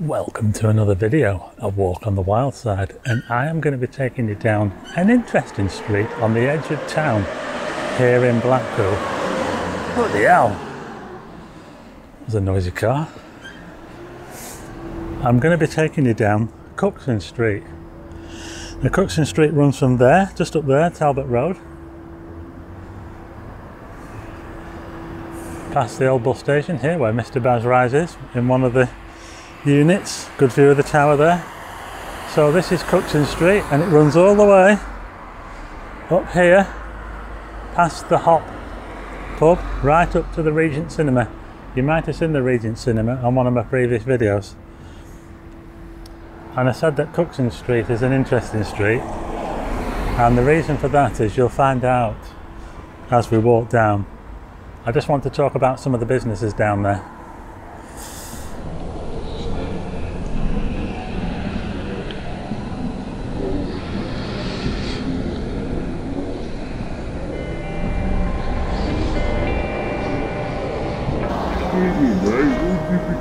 Welcome to another video of Walk on the Wild Side and I am going to be taking you down an interesting street on the edge of town here in Blackpool. Bloody hell! There's a noisy car. I'm going to be taking you down Cookson Street. The Cookson Street runs from there, just up there, Talbot Road. Past the old bus station here where Mr Basrai's in one of the units. Good view of the tower there. So this is Cookson Street and it runs all the way up here past the Hop pub right up to the Regent Cinema. You might have seen the Regent Cinema on one of my previous videos. And I said that Cookson Street is an interesting street and the reason for that is you'll find out as we walk down. I just want to talk about some of the businesses down there.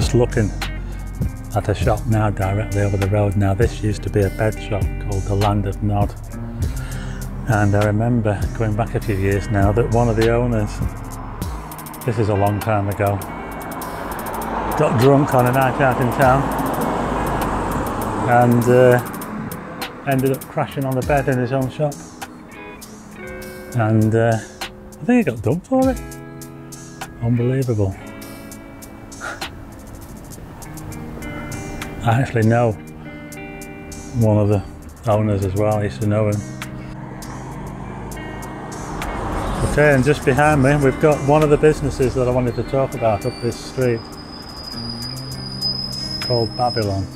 Just looking at a shop now directly over the road. Now this used to be a bed shop called the Land of Nod. And I remember going back a few years now that one of the owners, this is a long time ago, got drunk on a night out in town and uh, ended up crashing on the bed in his own shop. And uh, I think he got done for it. Unbelievable. I actually know one of the owners as well, I used to know him. Okay, and just behind me we've got one of the businesses that I wanted to talk about up this street called Babylon.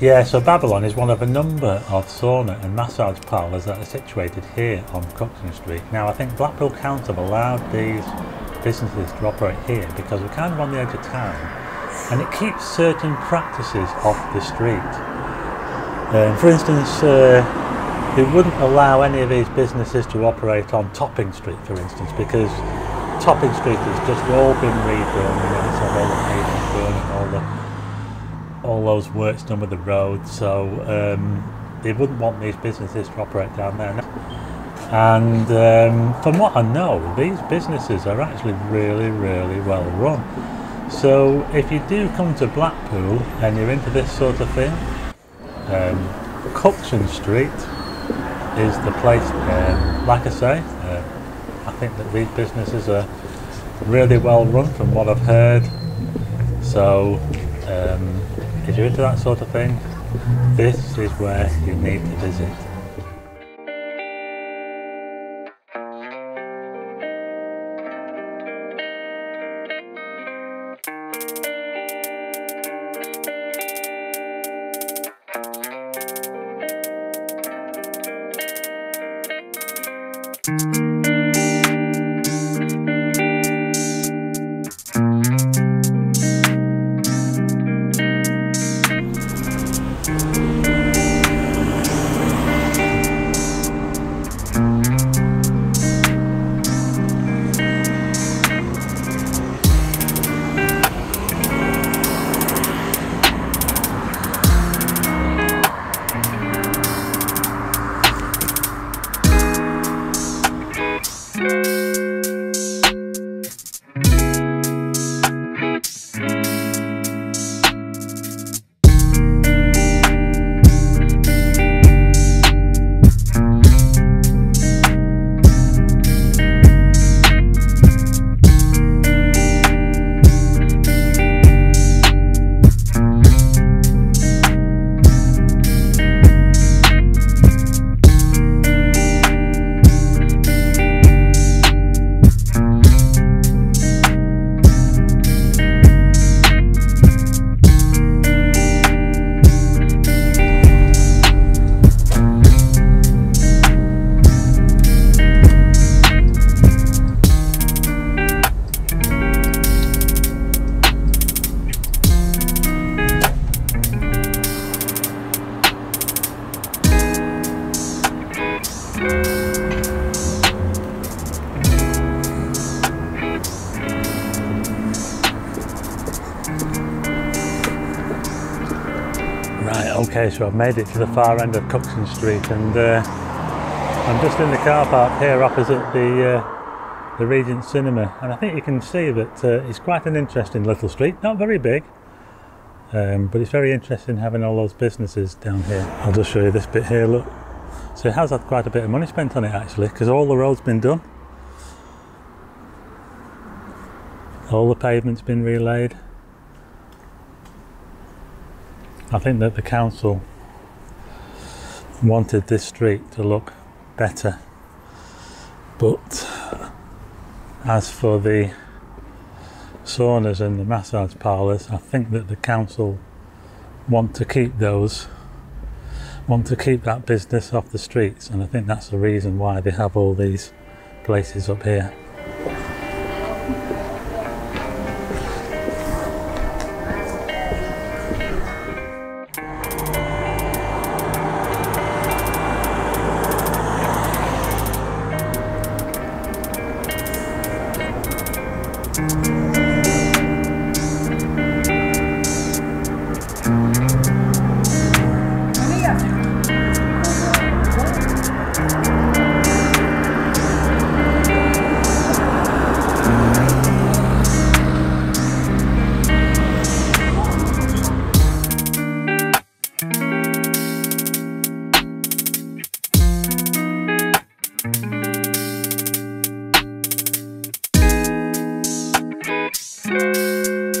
Yeah, so Babylon is one of a number of sauna and massage parlours that are situated here on Cookson Street. Now I think Blackpool Council have allowed these businesses to operate here because we're kind of on the edge of town and it keeps certain practices off the street. Um, for instance, uh, it wouldn't allow any of these businesses to operate on Topping Street, for instance, because Topping Street has just all been redone, you know, so all the pavement all the all those works done with the road. So um, they wouldn't want these businesses to operate down there. And um, from what I know, these businesses are actually really, really well run. So if you do come to Blackpool and you're into this sort of thing, um, Cookson Street is the place. Um, like I say, uh, I think that these businesses are really well run from what I've heard. So um, if you're into that sort of thing, this is where you need to visit. Okay, so I've made it to the far end of Cookson Street and uh, I'm just in the car park here opposite the uh, the Regent Cinema and I think you can see that uh, it's quite an interesting little street, not very big um, but it's very interesting having all those businesses down here. I'll just show you this bit here, look. So it has had quite a bit of money spent on it actually because all the road's been done. All the pavement's been relaid. I think that the council wanted this street to look better but as for the saunas and the massage parlours I think that the council want to keep those want to keep that business off the streets and I think that's the reason why they have all these places up here Música